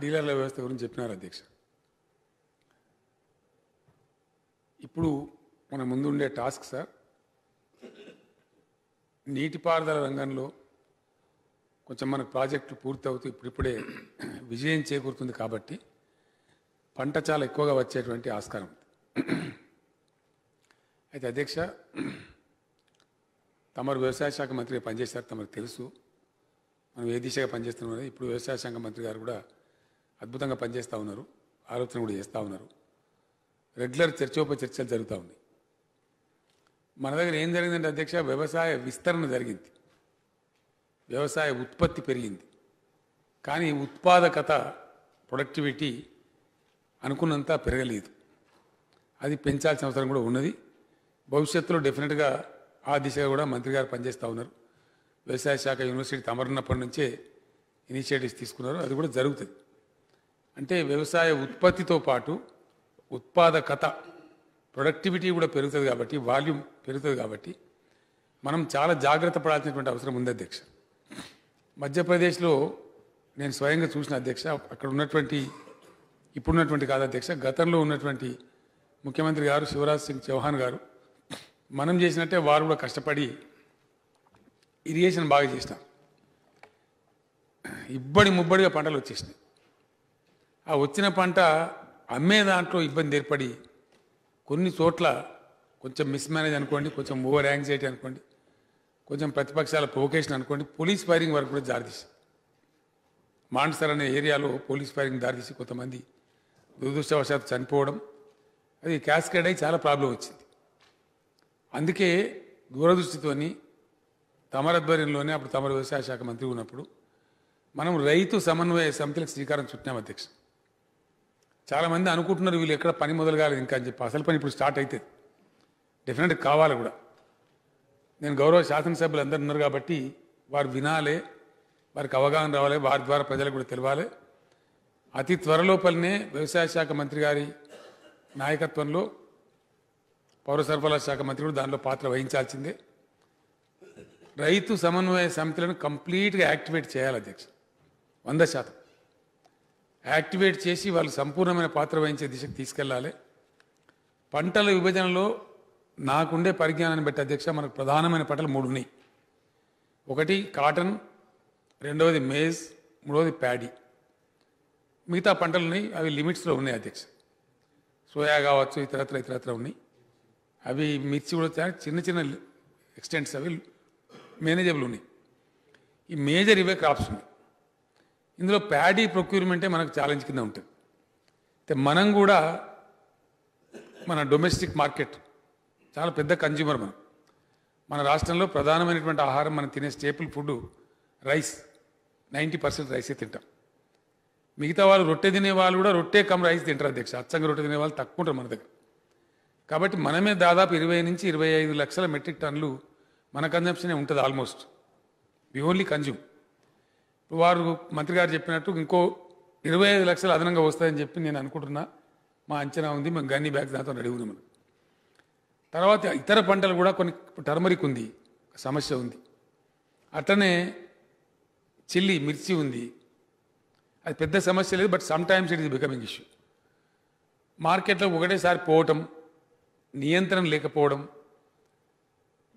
డీలర్ల వ్యవస్థ గురించి చెప్పినారు అధ్యక్ష. ఇప్పుడు మన ముందు ఉండే టాస్క్ సార్ నీటిపారుదల రంగంలో కొంచెం మనకు ప్రాజెక్టులు పూర్తి అవుతూ ఇప్పుడిప్పుడే విజయం చేకూరుతుంది కాబట్టి పంట చాలా ఎక్కువగా వచ్చేటువంటి ఆస్కారం అయితే అధ్యక్ష తమరు వ్యవసాయ శాఖ మంత్రిగా పనిచేశారు తమకు తెలుసు. మనం ఏ దిశగా పనిచేస్తున్నాం ఇప్పుడు వ్యవసాయ శాఖ మంత్రి గారు కూడా అద్భుతంగా పనిచేస్తూ ఉన్నారు ఆలోచన కూడా చేస్తూ ఉన్నారు. రెగ్యులర్ చర్చోప చర్చలు జరుగుతూ ఉన్నాయి. మన దగ్గర ఏం జరిగిందంటే అధ్యక్ష వ్యవసాయ విస్తరణ జరిగింది. వ్యవసాయ ఉత్పత్తి పెరిగింది. కానీ ఉత్పాదకత ప్రొడక్టివిటీ అనుకున్నంత పెరగలేదు. అది పెంచాల్సిన అవసరం కూడా ఉన్నది. భవిష్యత్తులో డెఫినెట్గా ఆ దిశగా కూడా మంత్రి గారు పనిచేస్తూ ఉన్నారు. వ్యవసాయ శాఖ యూనివర్సిటీ తమరున్నప్పటి నుంచే ఇనిషియేటివ్స్ తీసుకున్నారు. అది కూడా జరుగుతుంది. అంటే వ్యవసాయ ఉత్పత్తితో పాటు ఉత్పాదకత ప్రొడక్టివిటీ కూడా పెరుగుతుంది కాబట్టి వాల్యూమ్ పెరుగుతుంది కాబట్టి మనం చాలా జాగ్రత్త పడాల్సినటువంటి అవసరం ఉంది అధ్యక్ష. మధ్యప్రదేశ్లో నేను స్వయంగా చూసిన అధ్యక్ష అక్కడ ఉన్నటువంటి ఇప్పుడున్నటువంటి కాదు అధ్యక్ష గతంలో ఉన్నటువంటి ముఖ్యమంత్రి గారు శివరాజ్ సింగ్ చౌహాన్ గారు మనం చేసినట్టే వారు కూడా కష్టపడి ఇరిగేషన్ బాగా చేసినాం. ఇబ్బడి ముబ్బడిగా పంటలు వచ్చేసినాయి. ఆ వచ్చిన పంట అమ్మే దాంట్లో ఇబ్బంది ఏర్పడి కొన్ని చోట్ల కొంచెం మిస్మేనేజ్ అనుకోండి కొంచెం ఓవర్ యాంగ్జైటీ అనుకోండి కొంచెం ప్రతిపక్షాల ప్రొవకేషన్ అనుకోండి పోలీస్ ఫైరింగ్ వరకు కూడా దారితీసి మాన్సర్ అనే ఏరియాలో పోలీస్ ఫైరింగ్ దారితీసి కొంతమంది దురదృష్టవశాత్తు చనిపోవడం అది క్యాస్కేడ్ అయి చాలా ప్రాబ్లం వచ్చింది. అందుకే దూరదృష్టితోని తమరధ్వర్యంలోనే అప్పుడు తమర వ్యవసాయ శాఖ మంత్రి ఉన్నప్పుడు మనం రైతు సమన్వయ సమితిలకు శ్రీకారం చుట్టినాం అధ్యక్ష. చాలామంది అనుకుంటున్నారు వీళ్ళు ఎక్కడ పని మొదలు కాలేదు ఇంకా అని చెప్పి. అసలు పని ఇప్పుడు స్టార్ట్ అవుతుంది డెఫినెట్గా కావాలి కూడా. నేను గౌరవ శాసనసభ్యులు అందరు ఉన్నారు కాబట్టి వారు వినాలి వారికి అవగాహన రావాలి వారి ద్వారా ప్రజలకు కూడా తెలవాలి. అతి త్వరలోపలనే వ్యవసాయ శాఖ మంత్రి గారి నాయకత్వంలో పౌర సరఫరాల శాఖ మంత్రి కూడా దానిలో పాత్ర వహించాల్సిందే. రైతు సమన్వయ సమితులను కంప్లీట్గా యాక్టివేట్ చేయాలి అధ్యక్ష. వంద శాతం. యాక్టివేట్ చేసి వాళ్ళు సంపూర్ణమైన పాత్ర వహించే దిశకు తీసుకెళ్ళాలి. పంటల విభజనలో నాకుండే పరిజ్ఞానాన్ని బట్టి అధ్యక్ష మనకు ప్రధానమైన పంటలు మూడు ఉన్నాయి. ఒకటి కాటన్ రెండవది మేజ్ మూడవది ప్యాడీ. మిగతా పంటలు ఉన్నాయి అవి లిమిట్స్లో ఉన్నాయి అధ్యక్ష. సోయా కావచ్చు ఇతరత్ర ఇతరత్ర ఉన్నాయి. అవి మిర్చి కూడా చిన్న చిన్న ఎక్స్టెంట్స్ అవి మేనేజబుల్ ఉన్నాయి. ఈ మేజర్ ఇవే క్రాప్స్ ఉన్నాయి. ఇందులో ప్యాడీ ప్రొక్యూర్మెంటే మనకు ఛాలెంజ్ కింద ఉంటుంది. అయితే మనం కూడా మన డొమెస్టిక్ మార్కెట్ చాలా పెద్ద కన్జ్యూమర్ మనం. మన రాష్ట్రంలో ప్రధానమైనటువంటి ఆహారం మనం తినే staple food rice ninety percent రైసే తింటాం. మిగతా వాళ్ళు రొట్టె తినే వాళ్ళు కూడా రొట్టె కమ్ రైస్ తింటారు అధ్యక్ష. అచ్చంగా రొట్టె తినే వాళ్ళు తక్కువ ఉంటారు మన దగ్గర. కాబట్టి మనమే దాదాపు ఇరవై నుంచి ఇరవై ఐదు లక్షల మెట్రిక్ టన్నులు మన కన్జంప్షనే ఉంటుంది ఆల్మోస్ట్. We only consume. వారు మంత్రి గారు చెప్పినట్టు ఇంకో ఇరవై ఐదు లక్షలు అదనంగా వస్తాయని చెప్పి నేను అనుకుంటున్నా. మా అంచనా ఉంది మేము గన్ని బ్యాగ్ దాంతో రెడీ ఉన్నాం మనం. తర్వాత ఇతర పంటలు కూడా కొన్ని టర్మరిక్ ఉంది సమస్య ఉంది. అట్లనే చిల్లి మిర్చి ఉంది. అది పెద్ద సమస్య లేదు but some times it is becoming issue. మార్కెట్లో ఒకటేసారి పోవటం నియంత్రణ లేకపోవడం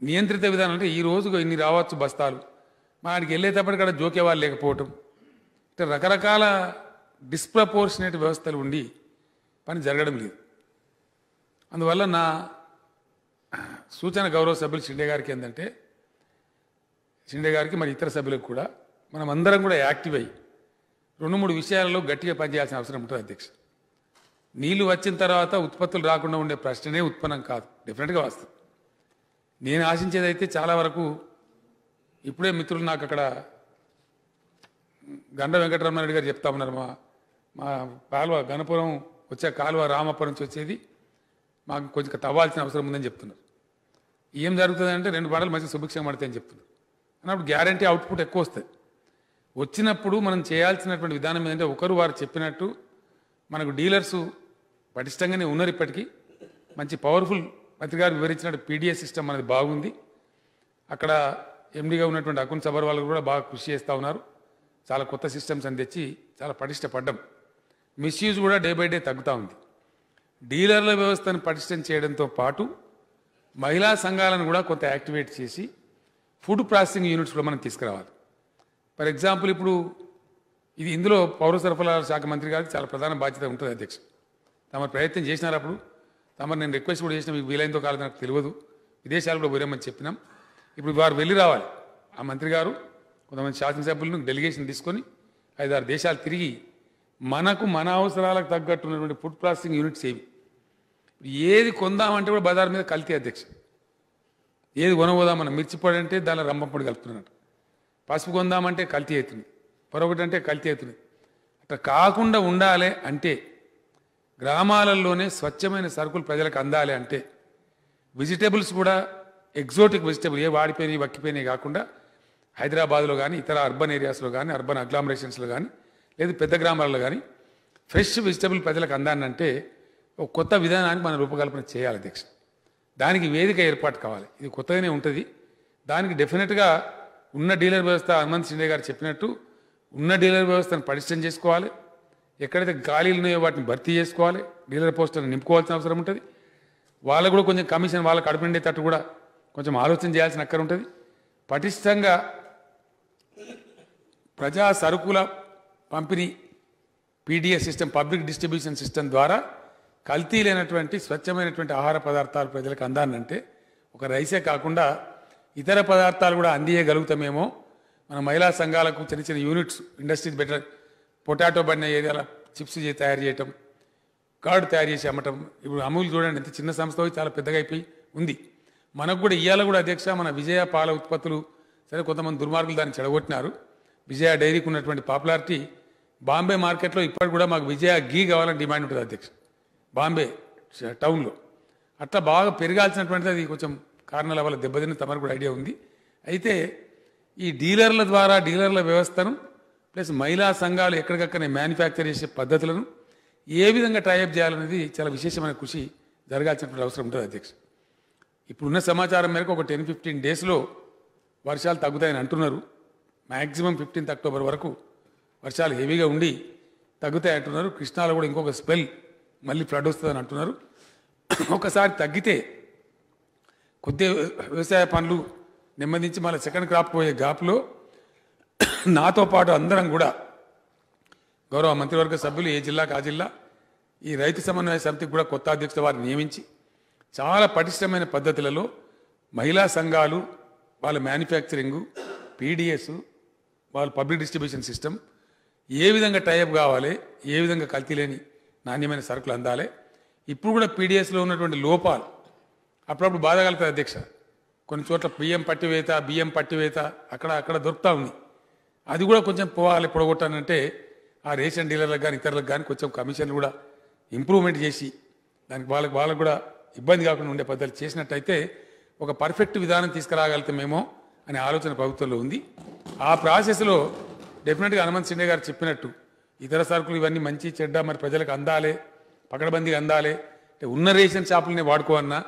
నియంత్రిత విధానం అంటే ఈ రోజు ఇన్ని రావచ్చు బస్తాలు. మా ఆడికి వెళ్ళేటప్పటికి అక్కడ జోకేవాళ్ళు లేకపోవటం. అంటే రకరకాల డిస్ప్రపోర్షనేట్ వ్యవస్థలు ఉండి పని జరగడం లేదు. అందువల్ల నా సూచన గౌరవ సభ్యులు షిండే గారికి ఏంటంటే షిండే గారికి మరి ఇతర సభ్యులకు కూడా మనం అందరం కూడా యాక్టివ్ అయ్యి రెండు మూడు విషయాలలో గట్టిగా పనిచేయాల్సిన అవసరం ఉంటుంది అధ్యక్ష. నీళ్ళు వచ్చిన తర్వాత ఉత్పత్తులు రాకుండా ఉండే ప్రశ్ననే ఉత్పన్నం కాదు. డెఫినెట్గా వస్తుంది నేను ఆశించేది అయితే చాలా వరకు ఇప్పుడే మిత్రులు నాకు అక్కడ గండ వెంకటరమణారెడ్డి గారు చెప్తా ఉన్నారు. మా మా కాలువ గణపురం వచ్చే కాలువ రామపురం నుంచి వచ్చేది మాకు కొంచెం తవ్వాల్సిన అవసరం ఉందని చెప్తున్నారు. ఏం జరుగుతుందంటే రెండు పంటలు మంచి సుభిక్షంగా పడతాయని చెప్తున్నారు. అన్నప్పుడు గ్యారంటీ అవుట్పుట్ ఎక్కువ వస్తుంది. వచ్చినప్పుడు మనం చేయాల్సినటువంటి విధానం ఏంటంటే ఒకరు వారు చెప్పినట్టు మనకు డీలర్సు పటిష్టంగానే ఉన్నారు ఇప్పటికీ. మంచి పవర్ఫుల్ మంత్రి గారు వివరించినట్టు పీడిఎస్ సిస్టమ్ అనేది బాగుంది. అక్కడ ఎండిగా ఉన్నటువంటి అకున్ సబర్ వాళ్ళు కూడా బాగా కృషి చేస్తూ ఉన్నారు. చాలా కొత్త సిస్టమ్స్ అని తెచ్చి చాలా పటిష్టపడ్డం. మిస్యూజ్ కూడా డే బై డే తగ్గుతూ ఉంది. డీలర్ల వ్యవస్థను పటిష్టం చేయడంతో పాటు మహిళా సంఘాలను కూడా కొంత యాక్టివేట్ చేసి ఫుడ్ ప్రాసెసింగ్ యూనిట్స్ కూడా మనం తీసుకురావాలి. ఫర్ ఎగ్జాంపుల్ ఇప్పుడు ఇది ఇందులో పౌర సరఫరాల శాఖ మంత్రి గారికి చాలా ప్రధాన బాధ్యత ఉంటుంది అధ్యక్ష. తమ ప్రయత్నం చేసినారు అప్పుడు తమరు నేను రిక్వెస్ట్ కూడా చేసిన మీకు వీలైందో కాలేదు నాకు తెలియదు. విదేశాలు కూడా పోయామని చెప్పినాం. ఇప్పుడు వారు వెళ్ళి రావాలి. ఆ మంత్రి గారు కొంతమంది శాసనసభ్యులను డెలిగేషన్ తీసుకొని ఐదారు దేశాలు తిరిగి మనకు మన అవసరాలకు తగ్గట్టు ఉన్నటువంటి ఫుడ్ ప్రాసెసింగ్ యూనిట్స్ ఏవి ఏది కొందామంటే కూడా బజార్ మీద కల్తీ అధ్యక్ష. ఏది కొనబోదామన్న మిర్చి పొడి అంటే దానిలో రంభంపొడి కలుపుతున్నట్టు పసుపు కొందామంటే కల్తీ అవుతుంది. మరొకటి అంటే కల్తీ అవుతుంది. అట్లా కాకుండా ఉండాలి అంటే గ్రామాలలోనే స్వచ్ఛమైన సరుకులు ప్రజలకు అందాలి అంటే వెజిటేబుల్స్ కూడా ఎగ్జోటిక్ వెజిటేబుల్ ఏ వాడిపోయినాయి వక్కిపోయినాయి కాకుండా హైదరాబాద్లో కానీ ఇతర అర్బన్ ఏరియాస్లో కానీ అర్బన్ అగ్లామరేషన్స్లో కానీ లేదు పెద్ద గ్రామాలలో కానీ ఫ్రెష్ వెజిటేబుల్ ప్రజలకు అందానంటే ఒక కొత్త విధానానికి మనం రూపకల్పన చేయాలి అధ్యక్ష. దానికి వేదిక ఏర్పాటు కావాలి. ఇది కొత్తగానే ఉంటుంది. దానికి డెఫినెట్గా ఉన్న డీలర్ వ్యవస్థ హనుమంత్ షిండే గారు చెప్పినట్టు ఉన్న డీలర్ వ్యవస్థను పటిష్టం చేసుకోవాలి. ఎక్కడైతే ఖాళీలు ఉన్నాయో వాటిని భర్తీ చేసుకోవాలి డీలర్ పోస్టులను నింపుకోవాల్సిన అవసరం ఉంటుంది. వాళ్ళకు కూడా కొంచెం కమిషన్ వాళ్ళకి కడుపుండేటట్టు కూడా కొంచెం ఆలోచన చేయాల్సిన అక్కర ఉంటుంది. పటిష్టంగా ప్రజా సరుకుల పంపిణీ PDS system public distribution system ద్వారా కల్తీ లేనటువంటి స్వచ్ఛమైనటువంటి ఆహార పదార్థాలు ప్రజలకు అందానంటే ఒక రైసే కాకుండా ఇతర పదార్థాలు కూడా అందియగలుగుతామేమో. మన మహిళా సంఘాలకు చిన్న చిన్న యూనిట్స్ ఇండస్ట్రీస్ బెటర్ పొటాటో బడిన ఏది అలా చిప్స్ తయారు చేయటం కార్డు తయారు చేసి అమ్మటం. ఇప్పుడు అమూల్ చూడండి ఎంత చిన్న సంస్థ చాలా పెద్దగా అయిపోయి ఉంది. మనకు కూడా ఇవాళ కూడా అధ్యక్ష మన విజయ పాల ఉత్పత్తులు సరే కొంతమంది దుర్మార్గులు దాన్ని చెడగొట్టినారు. విజయ డైరీకి ఉన్నటువంటి పాపులారిటీ బాంబే మార్కెట్లో ఇప్పటికి కూడా మాకు విజయ గీ కావాలని డిమాండ్ ఉంటుంది అధ్యక్ష. బాంబే టౌన్లో. అట్లా బాగా పెరగాల్సినటువంటిది అది కొంచెం కారణాల వల్ల దెబ్బతిన్న తమరు కూడా ఐడియా ఉంది. అయితే ఈ డీలర్ల ద్వారా డీలర్ల వ్యవస్థను ప్లస్ మహిళా సంఘాలు ఎక్కడికక్కడనే మ్యానుఫ్యాక్చర్ చేసే పద్ధతులను ఏ విధంగా టైఅప్ చేయాలనేది చాలా విశేషమైన కృషి జరగాల్సినటువంటి అవసరం ఉంటుంది అధ్యక్ష. ఇప్పుడున్న సమాచారం మేరకు ఒక టెన్ ఫిఫ్టీన్ డేస్లో వర్షాలు తగ్గుతాయని అంటున్నారు. మ్యాక్సిమం ఫిఫ్టీన్త్ అక్టోబర్ వరకు వర్షాలు హెవీగా ఉండి తగ్గుతాయి అంటున్నారు. కృష్ణాలో కూడా ఇంకొక స్పెల్ మళ్ళీ ఫ్లడ్ వస్తుందని అంటున్నారు. ఒకసారి తగ్గితే కొద్ది వ్యవసాయ పనులు నెమ్మదించి మళ్ళీ సెకండ్ క్రాప్ పోయే గ్యాప్లో నాతో పాటు అందరం కూడా గౌరవ మంత్రివర్గ సభ్యులు ఏ జిల్లాకు ఆ జిల్లా ఈ రైతు సమన్వయ సమితికి కూడా కొత్త అధ్యక్షుడు వారిని నియమించి చాలా పటిష్టమైన పద్ధతులలో మహిళా సంఘాలు వాళ్ళ మ్యానుఫ్యాక్చరింగ్ పీడిఎస్ వాళ్ళ పబ్లిక్ డిస్ట్రిబ్యూషన్ సిస్టమ్ ఏ విధంగా టైఅప్ కావాలి ఏ విధంగా కల్తీ లేని నాణ్యమైన సరుకులు అందాలి. ఇప్పుడు కూడా పీడిఎస్లో ఉన్నటువంటి లోపాలు అప్పుడప్పుడు బాధ కలుగుతుంది అధ్యక్ష. కొన్ని చోట్ల బియ్యం పట్టివేత బియ్యం పట్టివేత అక్కడ అక్కడ దొరుకుతూ ఉంది అది కూడా కొంచెం పోవాలి పొడగొట్టానంటే ఆ రేషన్ డీలర్లకు కానీ ఇతరులకు కానీ కొంచెం కమిషన్లు కూడా ఇంప్రూవ్మెంట్ చేసి దానికి వాళ్ళకి వాళ్ళకు కూడా ఇబ్బంది కాకుండా ఉండే పద్ధతులు చేసినట్టయితే ఒక పర్ఫెక్ట్ విధానం తీసుకురాగలుగుతామేమో అనే ఆలోచన ప్రభుత్వంలో ఉంది. ఆ ప్రాసెస్లో డెఫినెట్గా హనుమంత్ సిండే గారు చెప్పినట్టు ఇతర సరుకులు ఇవన్నీ మంచి చెడ్డ మరి ప్రజలకు అందాలి పకడబందీగా అందాలి అంటే ఉన్న రేషన్ షాపులనే వాడుకోవన్నా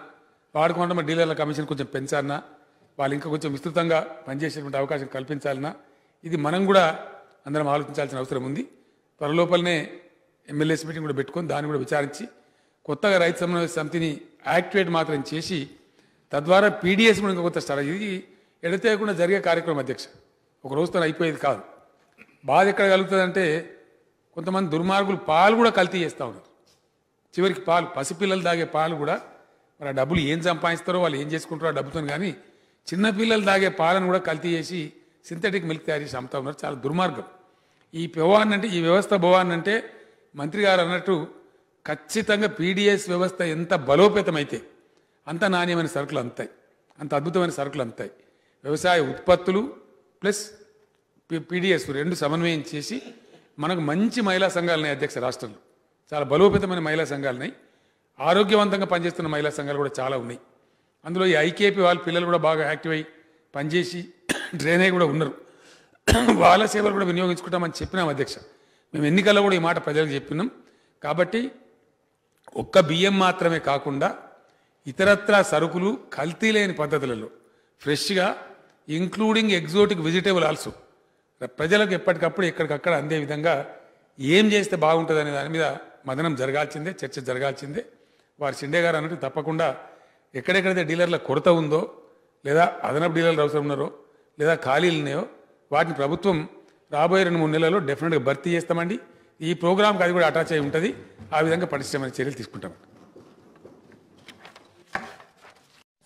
వాడుకోవడం మరి డీలర్ల కమిషన్ కొంచెం పెంచాలన్నా వాళ్ళు ఇంకా కొంచెం విస్తృతంగా పనిచేసేటువంటి అవకాశం కల్పించాలన్నా ఇది మనం కూడా అందరం ఆలోచించాల్సిన అవసరం ఉంది. త్వరలోపలనే ఎమ్మెల్యేస్ మీటింగ్ కూడా పెట్టుకొని దాన్ని కూడా విచారించి కొత్తగా రైతు సమన్వయ సమితిని యాక్టివేట్ మాత్రం చేసి తద్వారా పీడిఎస్ కూడా ఇంకా కొత్త స్టార్ట్ ఇది ఎడతేయకుండా జరిగే కార్యక్రమం అధ్యక్ష. ఒక రోజుతో అయిపోయేది కాదు. బాధ ఎక్కడ కలుగుతుందంటే కొంతమంది దుర్మార్గులు పాలు కూడా కల్తీ చేస్తూ ఉన్నారు. చివరికి పాలు పసిపిల్లలు తాగే పాలు కూడా మరి ఆ డబ్బులు ఏం సంపాదిస్తారో వాళ్ళు ఏం చేసుకుంటారో ఆ డబ్బుతో కానీ చిన్నపిల్లలు తాగే పాలను కూడా కల్తీ చేసి సింథటిక్ మిల్క్ తయారు చేసి అమ్ముతా ఉన్నారు. చాలా దుర్మార్గం. ఈ భవాన్ అంటే ఈ వ్యవస్థ భవాన్ అంటే మంత్రి గారు అన్నట్టు ఖచ్చితంగా పీడిఎస్ వ్యవస్థ ఎంత బలోపేతమైతే అంత నాణ్యమైన సరుకులు అంతాయి. అంత అద్భుతమైన సరుకులు అంతాయి. వ్యవసాయ ఉత్పత్తులు ప్లస్ పీడిఎస్ రెండు సమన్వయం చేసి మనకు మంచి మహిళా సంఘాలున్నాయి అధ్యక్ష రాష్ట్రంలో. చాలా బలోపేతమైన మహిళా సంఘాలున్నాయి ఆరోగ్యవంతంగా పనిచేస్తున్న మహిళా సంఘాలు కూడా చాలా ఉన్నాయి. అందులో ఈ ఐకేపీ వాళ్ళ పిల్లలు కూడా బాగా యాక్టివ్ అయ్యి పనిచేసి డ్రైనేజ్ కూడా ఉన్నారు వాళ్ళ సేవలు కూడా వినియోగించుకుంటామని చెప్పినాం అధ్యక్ష. మేము ఎన్నికల్లో కూడా ఈ మాట ప్రజలకు చెప్పినాం. కాబట్టి ఒక్క బియ్యం మాత్రమే కాకుండా ఇతరత్రా సరుకులు కల్తీ లేని పద్ధతులలో ఫ్రెష్గా ఇంక్లూడింగ్ ఎగ్జోటిక్ వెజిటేబుల్ ఆల్సో ప్రజలకు ఎప్పటికప్పుడు ఎక్కడికక్కడ అందే విధంగా ఏం చేస్తే బాగుంటుంది అనే దాని మీద మదనం జరగాల్సిందే చర్చ జరగాల్సిందే. వారి షిండే గారు అన్నట్టు తప్పకుండా ఎక్కడెక్కడైతే డీలర్ల కొరత ఉందో లేదా అదనపు డీలర్లు అవసరం ఉన్నారో లేదా ఖాళీలు ఉన్నాయో వాటిని ప్రభుత్వం రాబోయే రెండు మూడు నెలల్లో డెఫినెట్గా భర్తీ చేస్తామండి. ఈ ప్రోగ్రామ్కి అది కూడా అటాచ్ అయి ఉంటుంది. ఆ విధంగా పటిష్టమైన చర్యలు తీసుకుంటాం.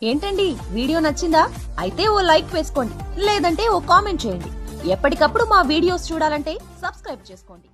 ఏంటండి? వీడియో నచ్చిందా? అయితే ఓ లైక్ వేసుకోండి. లేదంటే ఓ కామెంట్ చేయండి. ఎప్పటికప్పుడు మా వీడియోస్ చూడాలంటే సబ్స్క్రైబ్ చేసుకోండి.